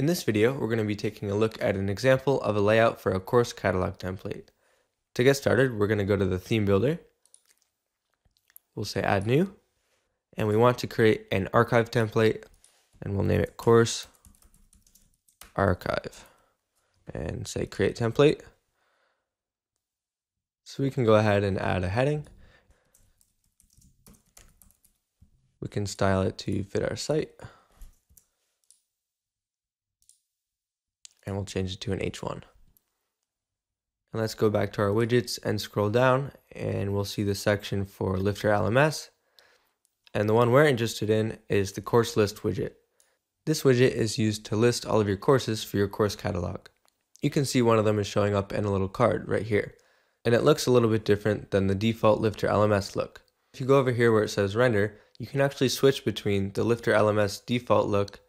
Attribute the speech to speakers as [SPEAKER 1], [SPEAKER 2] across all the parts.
[SPEAKER 1] In this video, we're going to be taking a look at an example of a layout for a course catalog template. To get started, we're going to go to the theme builder. We'll say add new, and we want to create an archive template, and we'll name it course archive, and say create template. So we can go ahead and add a heading. We can style it to fit our site. And we'll change it to an H1. And let's go back to our widgets and scroll down and we'll see the section for Lifter LMS. And the one we're interested in is the course list widget. This widget is used to list all of your courses for your course catalog. You can see one of them is showing up in a little card right here. And it looks a little bit different than the default Lifter LMS look. If you go over here where it says render, you can actually switch between the Lifter LMS default look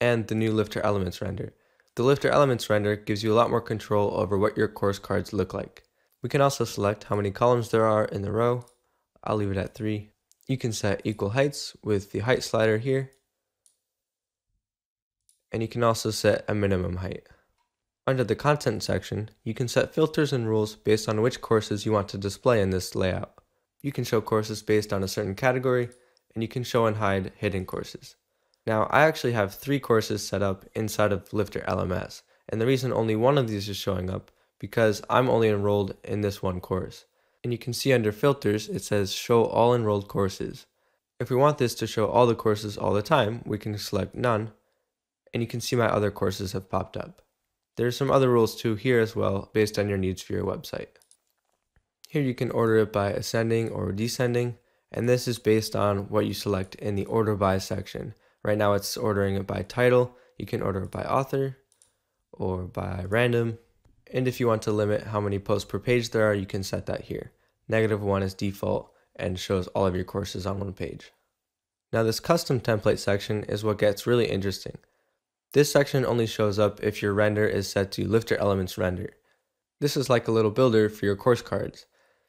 [SPEAKER 1] and the new Lifter Elements render. The Lifter Elements render gives you a lot more control over what your course cards look like. We can also select how many columns there are in the row. I'll leave it at 3. You can set equal heights with the height slider here. And you can also set a minimum height. Under the content section, you can set filters and rules based on which courses you want to display in this layout. You can show courses based on a certain category, and you can show and hide hidden courses. Now, I actually have three courses set up inside of Lifter LMS, and the reason only one of these is showing up because I'm only enrolled in this one course. And you can see under filters, it says show all enrolled courses. If we want this to show all the courses all the time, we can select none, and you can see my other courses have popped up. There are some other rules too here as well, based on your needs for your website. Here you can order it by ascending or descending, and this is based on what you select in the order by section. Right now it's ordering it by title, you can order it by author or by random. And if you want to limit how many posts per page there are, you can set that here. Negative one is default and shows all of your courses on one page. Now this custom template section is what gets really interesting. This section only shows up if your render is set to Lifter Elements render. This is like a little builder for your course cards.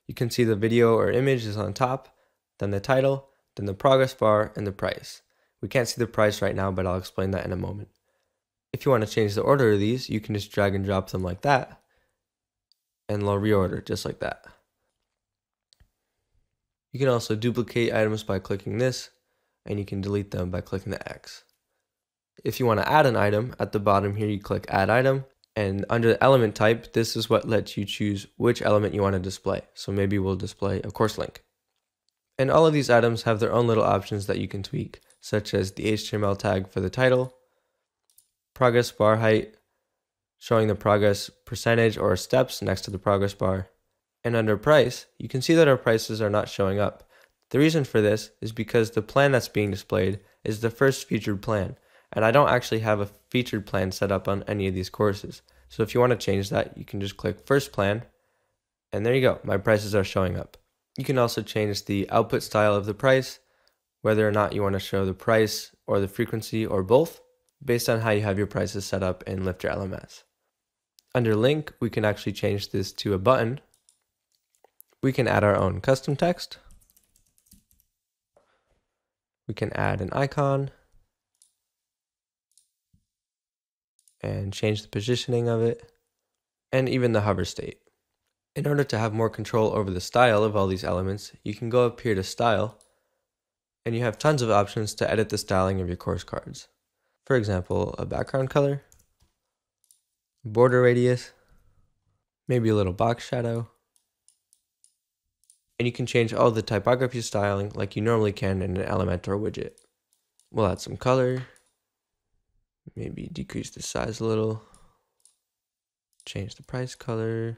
[SPEAKER 1] You can see the video or image is on top, then the title, then the progress bar, and the price. We can't see the price right now, but I'll explain that in a moment. If you want to change the order of these, you can just drag and drop them like that, and they'll reorder just like that. You can also duplicate items by clicking this, and you can delete them by clicking the X. If you want to add an item, at the bottom here you click Add Item, and under the element type, this is what lets you choose which element you want to display. So maybe we'll display a course link. And all of these items have their own little options that you can tweak, such as the HTML tag for the title, progress bar height, showing the progress percentage or steps next to the progress bar. And under price, you can see that our prices are not showing up. The reason for this is because the plan that's being displayed is the first featured plan, and I don't actually have a featured plan set up on any of these courses. So if you want to change that, you can just click first plan and there you go, my prices are showing up. You can also change the output style of the price, whether or not you want to show the price or the frequency or both, based on how you have your prices set up in Lifter LMS. Under link, we can actually change this to a button. We can add our own custom text. We can add an icon and change the positioning of it, and even the hover state. In order to have more control over the style of all these elements, you can go up here to Style, and you have tons of options to edit the styling of your course cards. For example, a background color, border radius, maybe a little box shadow, and you can change all the typography styling like you normally can in an Elementor widget. We'll add some color, maybe decrease the size a little, change the price color,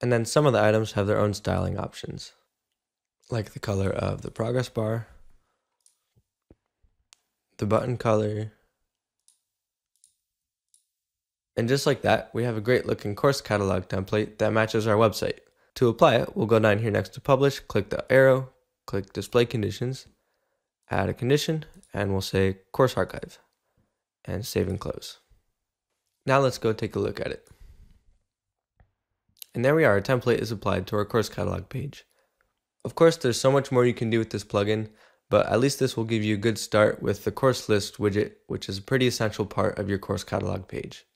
[SPEAKER 1] and then some of the items have their own styling options, like the color of the progress bar, the button color, and just like that, we have a great looking course catalog template that matches our website. To apply it, we'll go down here next to publish, click the arrow, click display conditions, add a condition, and we'll say course archive and save and close. Now let's go take a look at it. And there we are, a template is applied to our course catalog page. Of course, there's so much more you can do with this plugin, but at least this will give you a good start with the course list widget, which is a pretty essential part of your course catalog page.